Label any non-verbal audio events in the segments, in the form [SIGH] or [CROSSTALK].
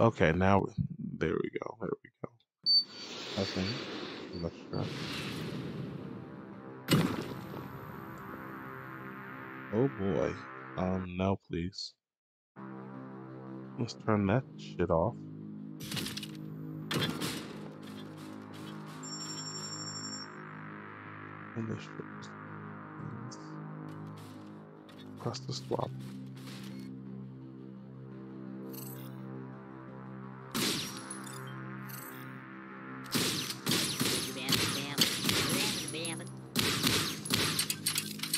Okay, now there we go. There we go. I'm not sure. Oh boy. Um, no, please. Let's turn that shit off. And this Press the swap.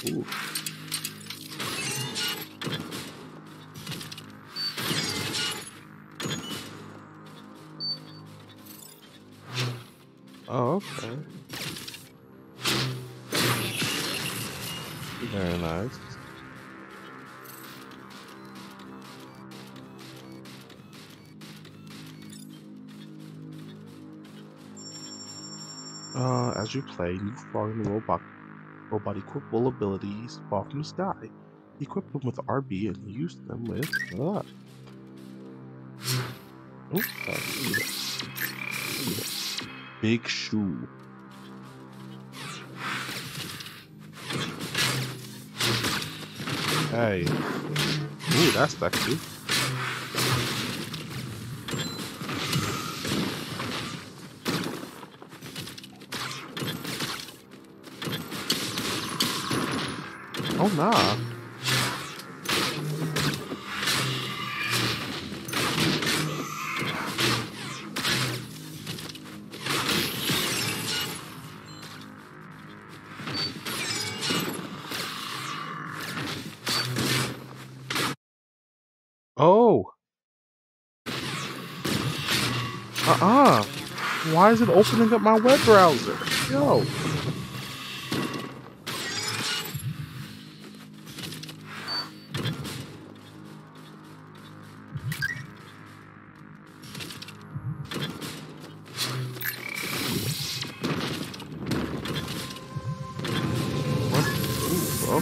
Ooh. Oh, okay. Very nice. Uh, as you play, you in the robot, robot equipable abilities fall from the sky. Equip them with RB and use them with. Uh. Oh. Big shoe. Hey. Ooh, that's sexy. Nah. Oh. Uh-uh. Why is it opening up my web browser? Yo.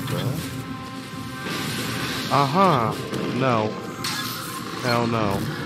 Okay. Uh-huh. No. Hell no.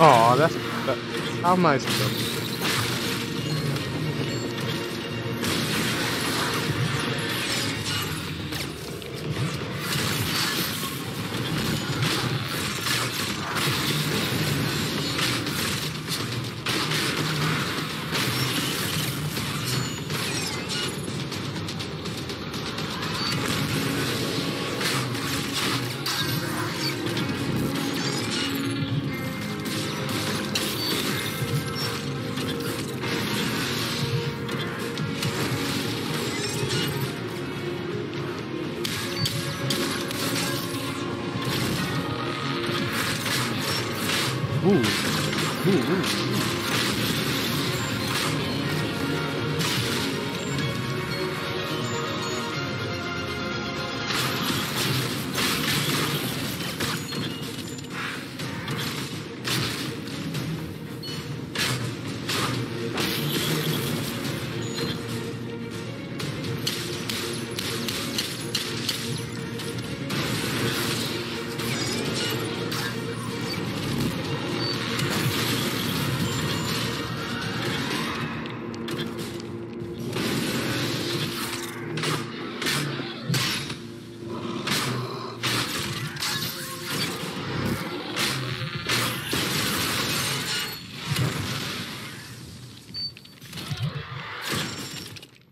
Oh, that's that, how nice of them. Ooh. Ooh, ooh,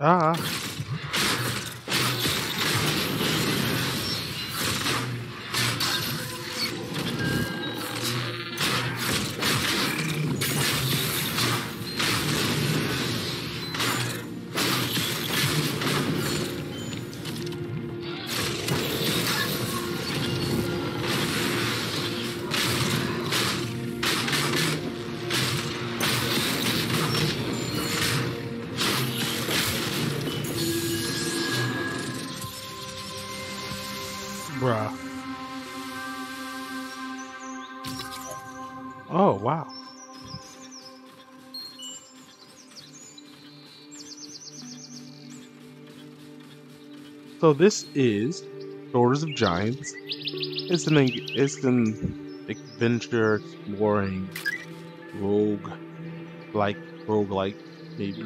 Ah. Oh, wow. So this is Shoulders of Giants. It's an it's an adventure exploring rogue like rogue like maybe.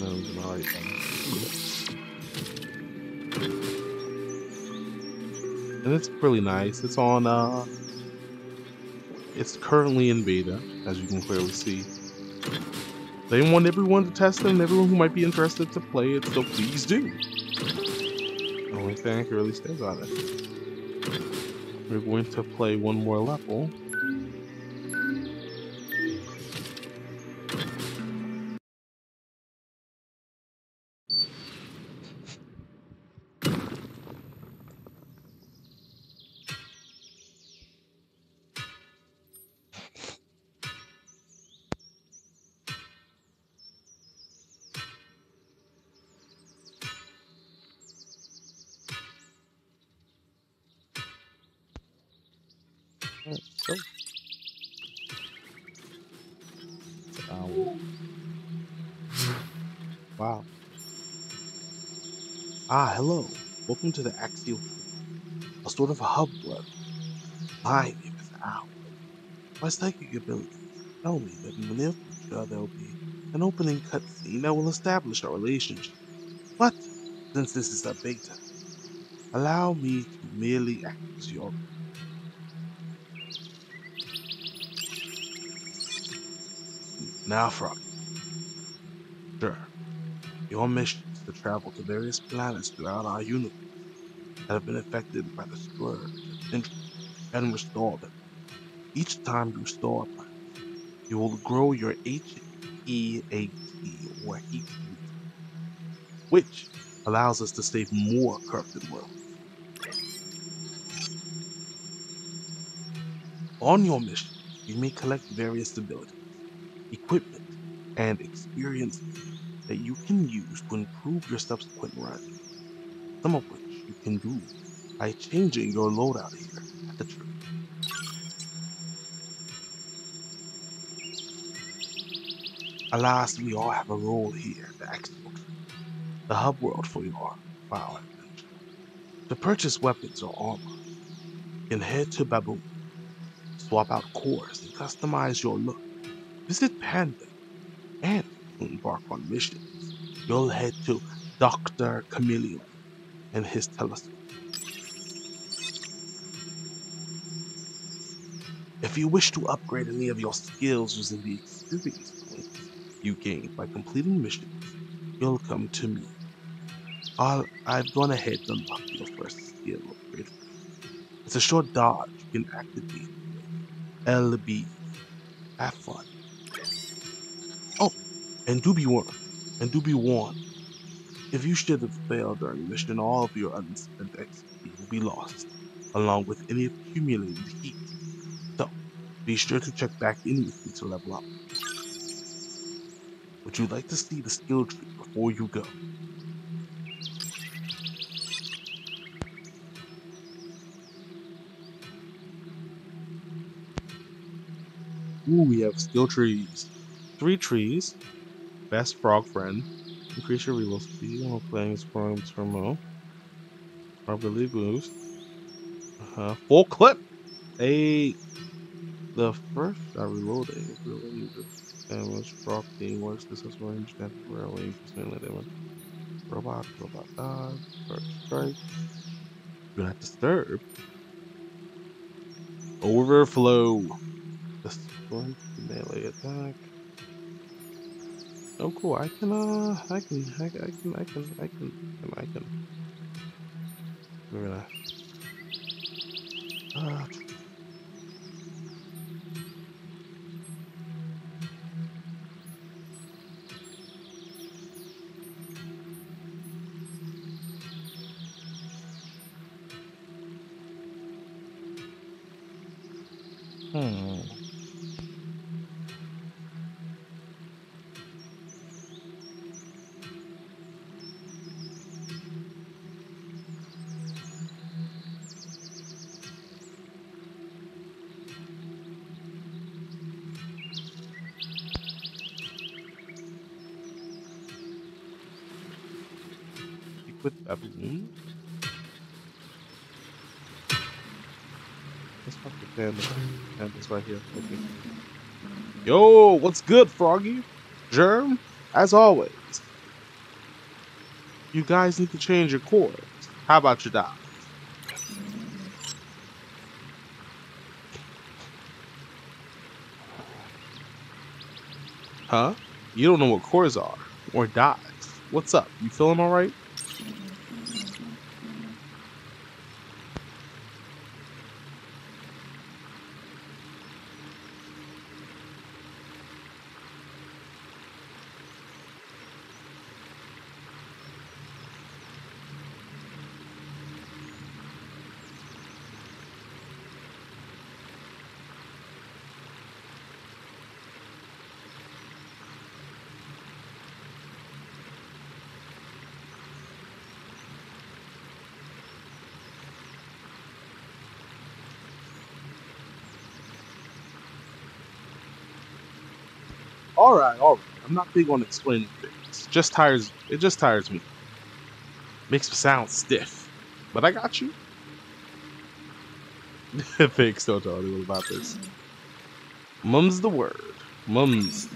No, it's not right And it's really nice. It's on uh it's currently in beta, as you can clearly see. They want everyone to test it and everyone who might be interested to play it, so please do. The only thing I can really say about it. We're going to play one more level. Welcome to the Axial a sort of hub world. My name is Al. My psychic abilities tell me that in the near future there will be an opening cutscene that will establish our relationship. But since this is a beta, allow me to merely act as your Now, Frog. Sure. Your mission is to travel to various planets throughout our universe have been affected by the scourge and restore them. Each time you restore a planet, you will grow your HEAT or heat which allows us to save more corrupted worlds. On your mission, you may collect various abilities, equipment, and experiences that you can use to improve your subsequent run, some of which you can do by changing your loadout here at the tree. Alas, we all have a role here at the Expo the hub world for your WoW adventure. To purchase weapons or armor, you can head to Baboon, swap out cores, and customize your look. Visit Panda and embark on missions. You'll head to Dr. Chameleon and his telescope. If you wish to upgrade any of your skills using the experience points you gain by completing missions, you'll come to me. I'll, I've gone ahead to unlock your first skill upgrade. It's a short dodge you can activate. LB. Have fun. Oh, and do be warned. And do be warned. If you should have failed during mission, all of your unspent XP will be lost, along with any accumulated heat. So, be sure to check back in with me to level up. Would you like to see the skill tree before you go? Ooh, we have skill trees. Three trees, Best frog friend. Increase your reload speed while playing Sprung Terminal. Probably boost. Uh, full clip! A the first I reloaded really damage team works this is range temporarily mainly they went robot, robot dodge, first strike. Do not disturb. Overflow. One melee attack. Oh, cool. I can, uh, I can, I, can, I can, I can, I can, I can. We're gonna. Uh, hmm. Mm-hmm. here. Okay. Yo, what's good, Froggy? Germ? As always. You guys need to change your course. How about you die? Huh? You don't know what cores are. Or dies. What's up? You feeling alright? All right, all right. I'm not big on explaining things. Just tires. It just tires me. Makes me sound stiff. But I got you. [LAUGHS] Thanks, don't tell anyone about this. Mum's the word. Mum's.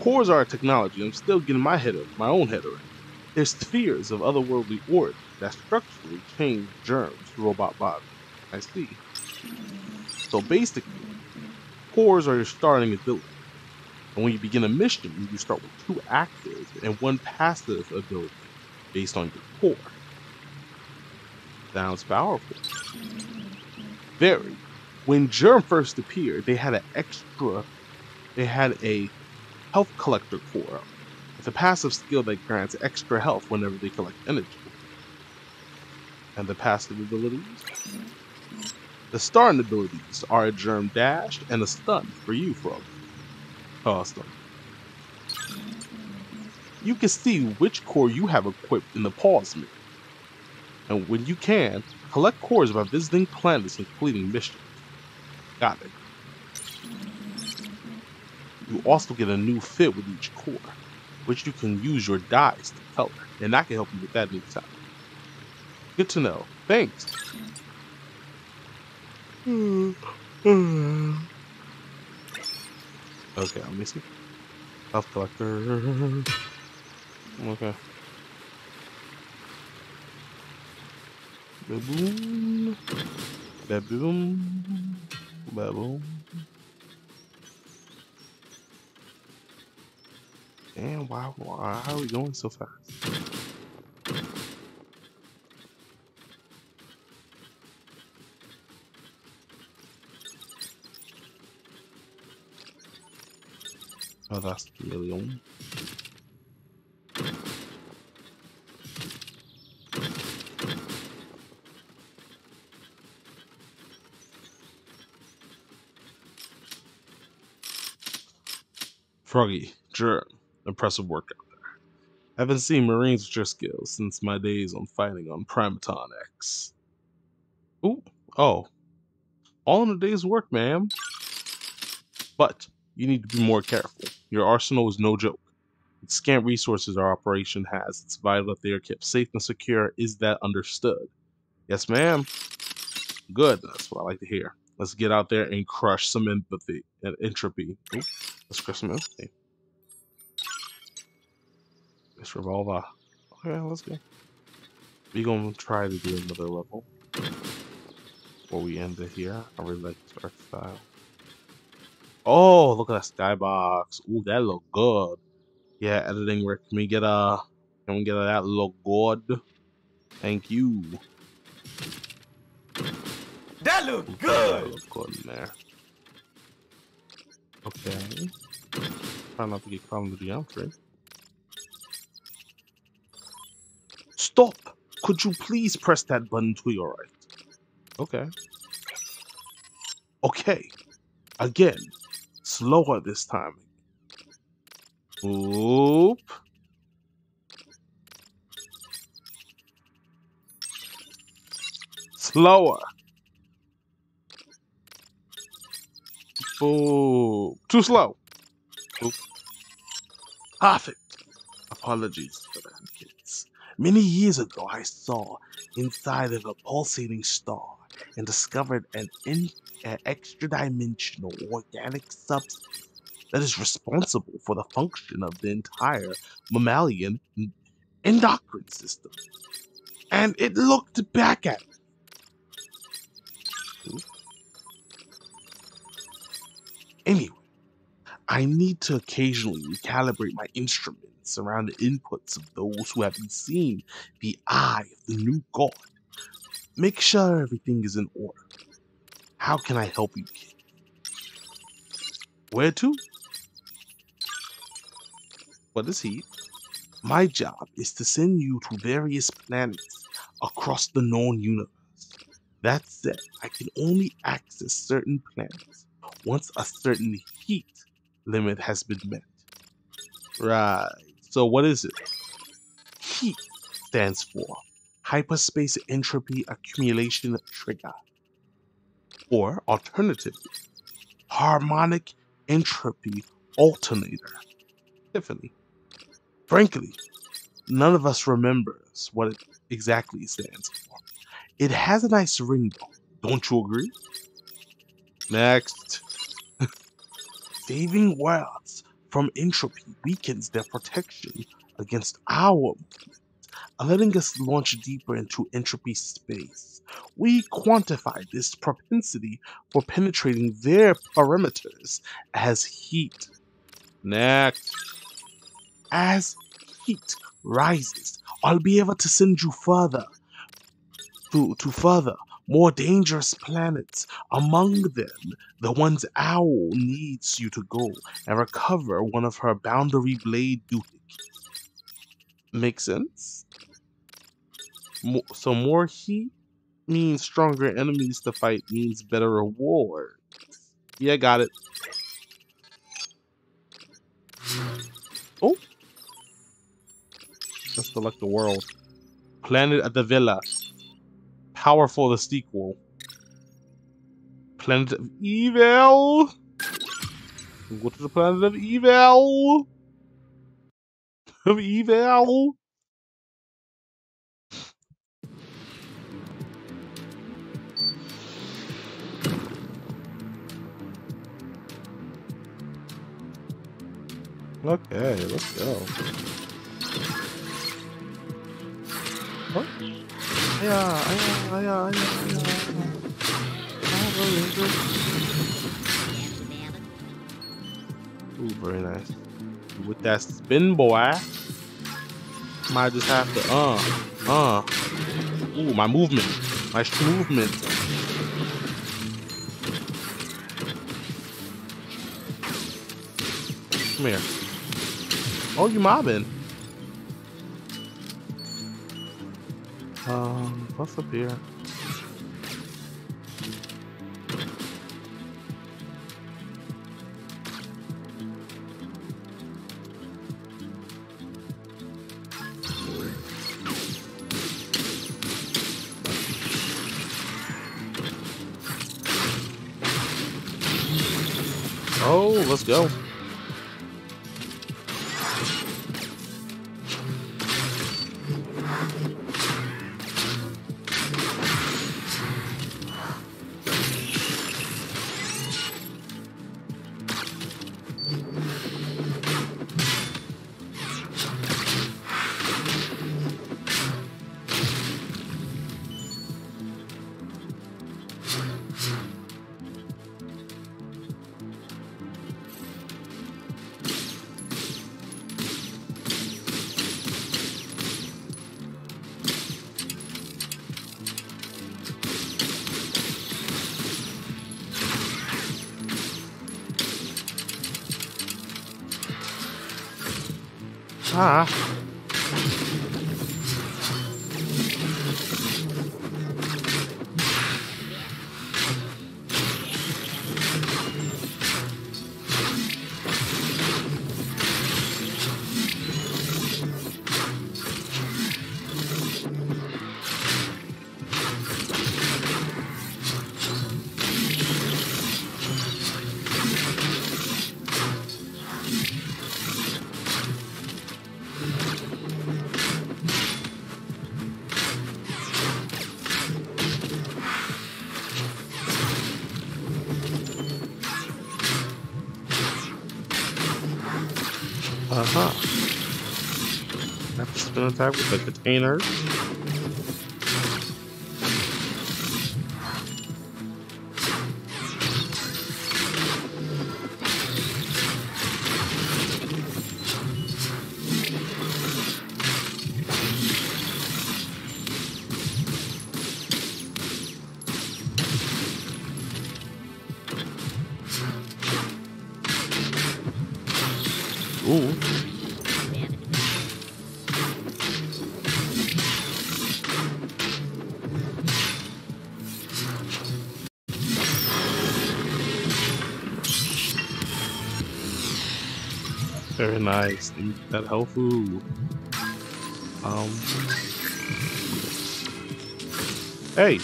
Cores are a technology. I'm still getting my head up, my own head around. There's spheres of otherworldly origin that structurally change germs to robot bodies. I see. So basically, cores are your starting ability. And when you begin a mission, you start with two active and one passive ability based on your core. Sounds powerful. Very. When Germ first appeared, they had an extra, they had a health collector core It's a passive skill that grants extra health whenever they collect energy. And the passive abilities? The starting abilities are a Germ Dash and a Stun for you, Frog. You can see which core you have equipped in the pause menu. And when you can, collect cores by visiting planets and completing missions. Got it. You also get a new fit with each core, which you can use your dyes to color, and I can help you with that anytime. Good to know. Thanks. Hmm. Hmm. Okay, let me see. Health collector. Okay. Baboon. Baboon. Baboon. Damn, why, why are we going so fast? Oh, that's really on. Froggy, Germ, impressive work out there. Haven't seen Marines with your skills since my days on fighting on Primaton X. Ooh, oh. All in a day's work, ma'am. But you need to be more careful. Your arsenal is no joke. With scant resources our operation has, it's vital that they are kept safe and secure. Is that understood? Yes, ma'am. Good. That's what I like to hear. Let's get out there and crush some empathy and entropy. Ooh, let's crush some empathy. This revolver. Okay, let's go. We gonna try to do another level. Before we end it here. I really like this art style. Oh, look at that skybox. Ooh, that look good. Yeah, editing Rick. Can we get a can we get a, that look good? Thank you. That look That good. look good in there. Okay. Try not to get caught in the geometry. Stop! Could you please press that button to your right? Okay. Okay. Again. Slower this time. Oop. Slower. Boop. Too slow. Oop. Perfect. Apologies for that, kids. Many years ago, I saw inside of a pulsating star and discovered an, in, an extra dimensional organic substance that is responsible for the function of the entire mammalian endocrine system. And it looked back at me. Anyway, I need to occasionally recalibrate my instruments around the inputs of those who haven't seen the eye of the new God. Make sure everything is in order. How can I help you. Where to? What is he? My job is to send you to various planets across the known universe. That said, I can only access certain planets once a certain heat limit has been met. Right. So what is it? Heat stands for hyperspace entropy accumulation trigger. Or alternatively, harmonic entropy alternator. Tiffany. Frankly, none of us remembers what it exactly stands for. It has a nice ring though, don't you agree? Next. [LAUGHS] Saving worlds from entropy weakens their protection against our movement, letting us launch deeper into entropy space. We quantify this propensity for penetrating their perimeters as heat. Next. As heat rises, I'll be able to send you further to, to further more dangerous planets. Among them, the ones Owl needs you to go and recover one of her boundary blade doohickeys. Make sense? so more heat means stronger enemies to fight means better rewards. Yeah, got it. Oh. Let's select the world. Planet at the Villa powerful the sequel. Planet of Evil. Go to the planet of Evil. Of Evil. Okay, let's go. What? Aya, aya, aya, aya, aya. Ooh, very nice. With that spin, boy, might just have to, uh, uh. Ooh, my movement. My movement. Come here. Oh, you mobbing. Um, what's up here? Oh, let's go. Ah. Have to spin attack with the container. Very nice. Eat that food. Um. Hey.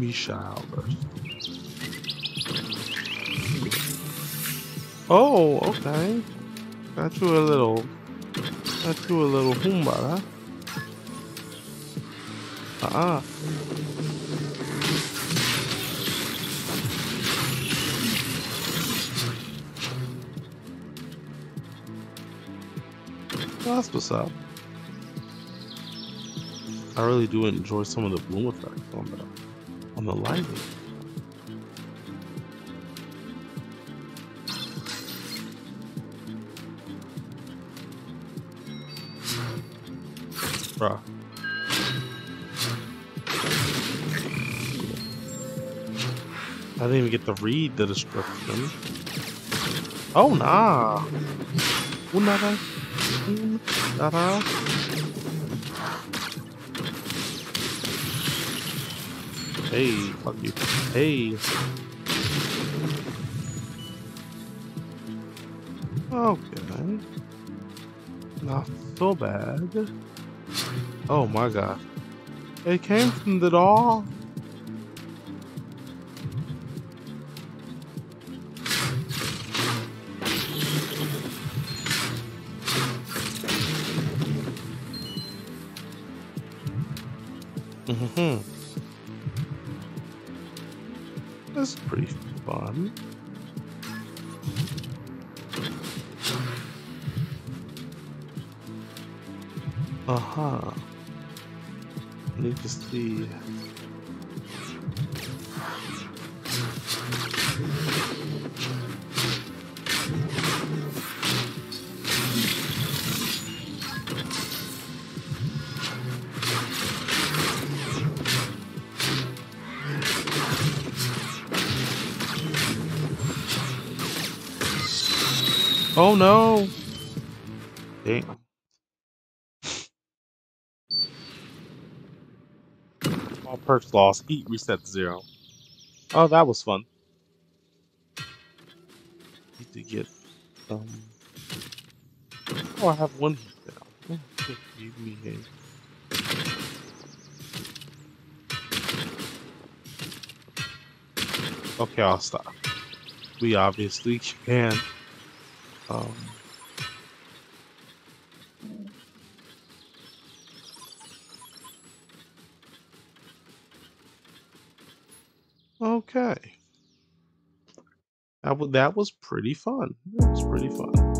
Michelle. Oh, okay. Got you a little. Got you a little humbara. Uh That's what's up. I really do enjoy some of the bloom effects on the on the lighting. Bruh. I didn't even get to read the description. Oh nah. Unara. Unara. Hey, fuck you. Hey. Okay. Not so bad. Oh my god. It came from the door. That's pretty fun. Uh-huh. Need to see. Oh no! Damn. All perks lost. Heat reset to zero. Oh, that was fun. Need to get um. Oh, I have one heat now. Give me a. Okay, I'll stop. We obviously can. Um. Okay. That that was pretty fun. That was pretty fun.